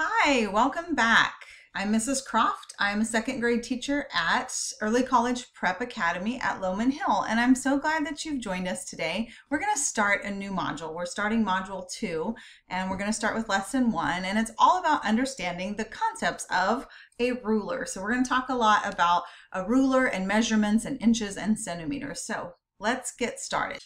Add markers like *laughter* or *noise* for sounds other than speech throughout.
Hi, welcome back. I'm Mrs. Croft. I'm a second grade teacher at Early College Prep Academy at Lowman Hill, and I'm so glad that you've joined us today. We're going to start a new module. We're starting module two, and we're going to start with lesson one, and it's all about understanding the concepts of a ruler. So we're going to talk a lot about a ruler and measurements and inches and centimeters. So let's get started.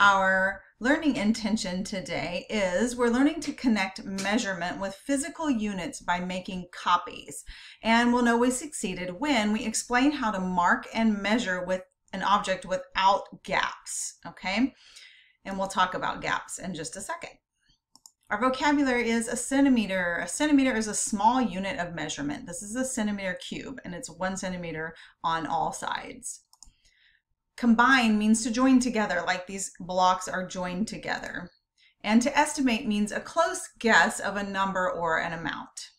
Our learning intention today is we're learning to connect measurement with physical units by making copies. And we'll know we succeeded when we explain how to mark and measure with an object without gaps, okay? And we'll talk about gaps in just a second. Our vocabulary is a centimeter. A centimeter is a small unit of measurement. This is a centimeter cube, and it's one centimeter on all sides. Combine means to join together, like these blocks are joined together. And to estimate means a close guess of a number or an amount.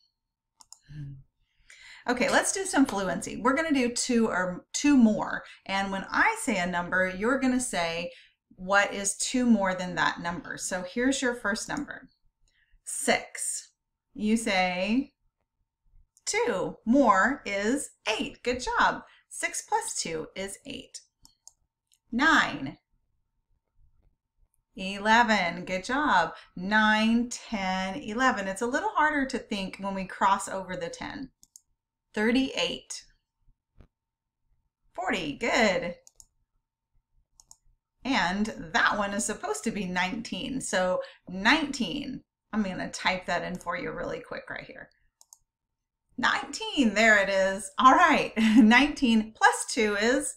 Okay, let's do some fluency. We're going to do two or two more. And when I say a number, you're going to say what is two more than that number. So here's your first number. Six. You say two. More is eight. Good job. Six plus two is eight. 9. 11. Good job. 9, 10, 11. It's a little harder to think when we cross over the 10. 38. 40. Good. And that one is supposed to be 19. So 19. I'm going to type that in for you really quick right here. 19. There it is. All right. *laughs* 19 plus 2 is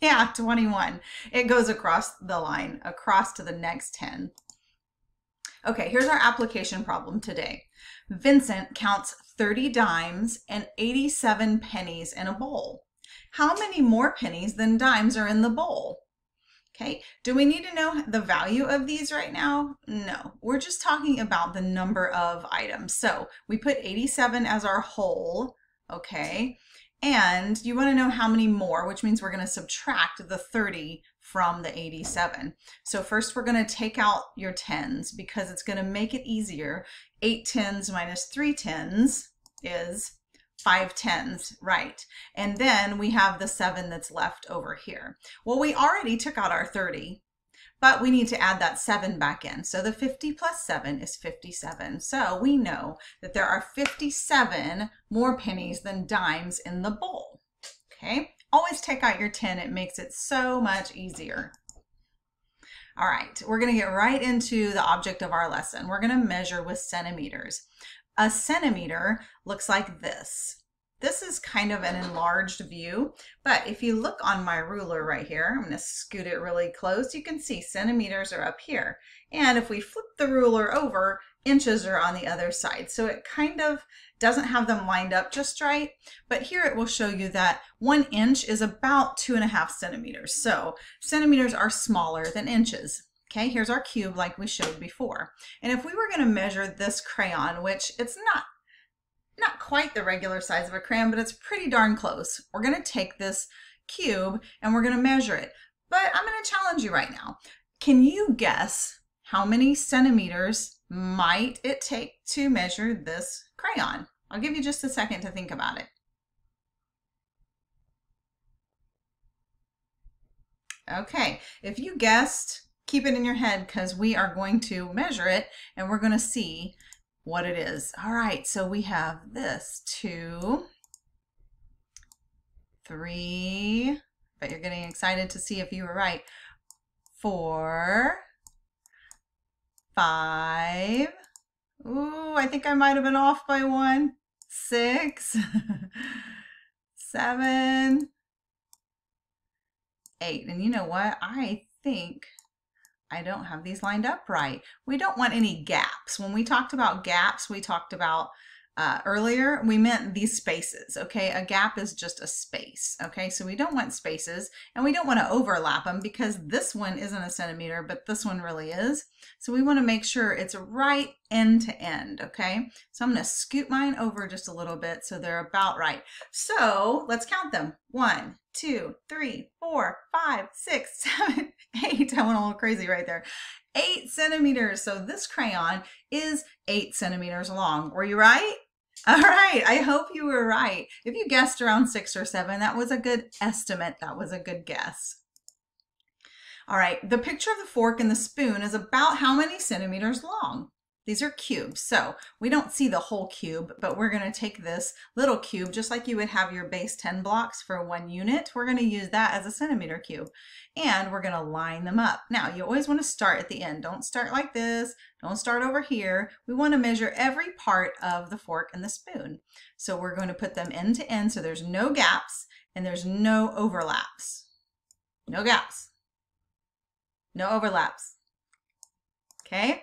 yeah, 21. It goes across the line, across to the next 10. Okay, here's our application problem today. Vincent counts 30 dimes and 87 pennies in a bowl. How many more pennies than dimes are in the bowl? Okay, do we need to know the value of these right now? No, we're just talking about the number of items. So we put 87 as our whole, okay? And you want to know how many more, which means we're going to subtract the 30 from the 87. So first we're going to take out your tens because it's going to make it easier. Eight tens minus three tens is five tens, right. And then we have the 7 that's left over here. Well, we already took out our 30, but we need to add that 7 back in. So the 50 plus 7 is 57. So we know that there are 57 more pennies than dimes in the bowl. Okay, always take out your 10. It makes it so much easier. All right, we're going to get right into the object of our lesson. We're going to measure with centimeters. A centimeter looks like this. This is kind of an enlarged view, but if you look on my ruler right here, I'm going to scoot it really close, you can see centimeters are up here. And if we flip the ruler over, inches are on the other side. So it kind of doesn't have them lined up just right, but here it will show you that one inch is about two and a half centimeters. So centimeters are smaller than inches. Okay, here's our cube like we showed before. And if we were going to measure this crayon, which it's not not quite the regular size of a crayon, but it's pretty darn close. We're going to take this cube and we're going to measure it. But I'm going to challenge you right now. Can you guess how many centimeters might it take to measure this crayon? I'll give you just a second to think about it. Okay, if you guessed, keep it in your head because we are going to measure it and we're going to see what it is. All right, so we have this two, three, but you're getting excited to see if you were right, four, five, ooh, I think I might have been off by one, six, *laughs* seven, eight. And you know what? I think I don't have these lined up right. We don't want any gaps. When we talked about gaps, we talked about uh, earlier, we meant these spaces, okay? A gap is just a space, okay? So we don't want spaces and we don't want to overlap them because this one isn't a centimeter, but this one really is. So we want to make sure it's right end to end, okay? So I'm gonna scoot mine over just a little bit so they're about right. So let's count them. One, two, three, four, five, six, *laughs* seven, eight. I went a little crazy right there. Eight centimeters. So this crayon is eight centimeters long. Were you right? *laughs* All right, I hope you were right. If you guessed around six or seven, that was a good estimate. That was a good guess. All right, the picture of the fork and the spoon is about how many centimeters long? These are cubes, so we don't see the whole cube, but we're gonna take this little cube, just like you would have your base 10 blocks for one unit, we're gonna use that as a centimeter cube, and we're gonna line them up. Now, you always wanna start at the end. Don't start like this, don't start over here. We wanna measure every part of the fork and the spoon. So we're going to put them end to end so there's no gaps and there's no overlaps. No gaps. No overlaps. Okay,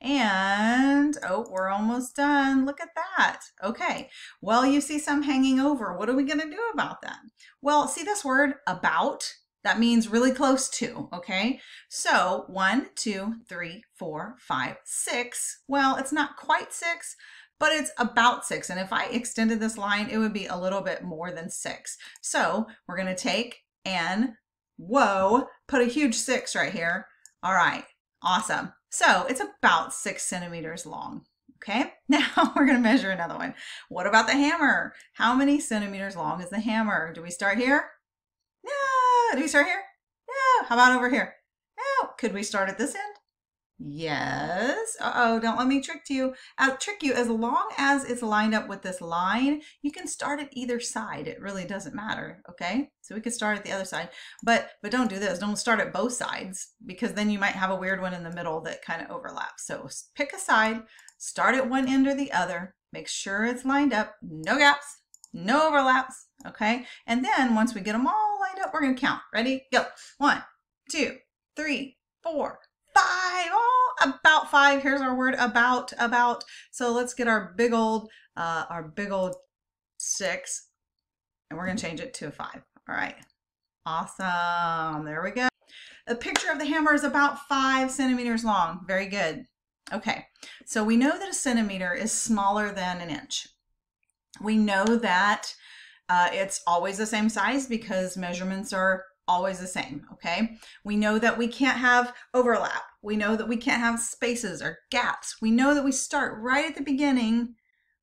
and, oh, we're almost done. Look at that. Okay, well, you see some hanging over. What are we going to do about that? Well, see this word about? That means really close to, okay? So one, two, three, four, five, six. Well, it's not quite six, but it's about six. And if I extended this line, it would be a little bit more than six. So we're gonna take and, whoa, put a huge six right here. All right, awesome. So it's about six centimeters long. Okay, *laughs* now we're going to measure another one. What about the hammer? How many centimeters long is the hammer? Do we start here? No. Do we start here? No. How about over here? No. Could we start at this end? Yes. Uh-oh, don't let me trick you. I'll trick you as long as it's lined up with this line, you can start at either side. It really doesn't matter, okay? So we could start at the other side, but but don't do this. Don't start at both sides because then you might have a weird one in the middle that kind of overlaps. So pick a side, start at one end or the other, make sure it's lined up, no gaps, no overlaps, okay? And then once we get them all lined up, we're gonna count. Ready? Go. One, two, three, four, five. Oh, about five. Here's our word about, about. So let's get our big old, uh, our big old six and we're to change it to a five. All right. Awesome. There we go. The picture of the hammer is about five centimeters long. Very good. Okay. So we know that a centimeter is smaller than an inch. We know that uh, it's always the same size because measurements are always the same, okay? We know that we can't have overlap. We know that we can't have spaces or gaps. We know that we start right at the beginning,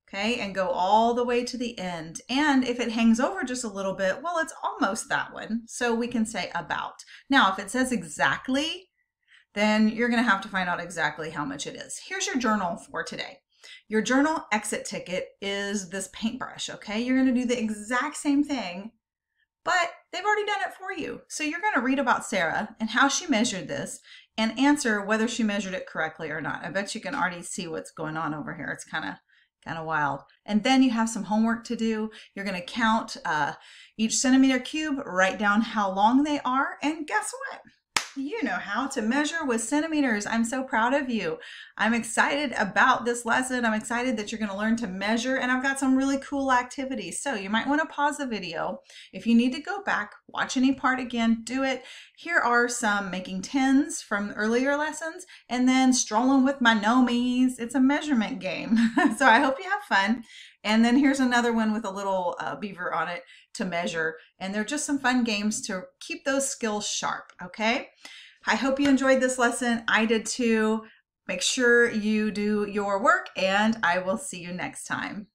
okay, and go all the way to the end. And if it hangs over just a little bit, well, it's almost that one. So we can say about. Now, if it says exactly, then you're gonna have to find out exactly how much it is. Here's your journal for today. Your journal exit ticket is this paintbrush, okay? You're gonna do the exact same thing but they've already done it for you. So you're going to read about Sarah and how she measured this and answer whether she measured it correctly or not. I bet you can already see what's going on over here. It's kind of kind of wild. And then you have some homework to do. You're going to count uh, each centimeter cube, write down how long they are, and guess what? You know how to measure with centimeters. I'm so proud of you. I'm excited about this lesson. I'm excited that you're going to learn to measure and I've got some really cool activities. So you might want to pause the video. If you need to go back, watch any part again, do it. Here are some making tens from earlier lessons and then strolling with my Gnomies. It's a measurement game. *laughs* so I hope you have fun. And then here's another one with a little uh, beaver on it to measure. And they're just some fun games to keep those skills sharp, okay? I hope you enjoyed this lesson. I did too. Make sure you do your work and I will see you next time.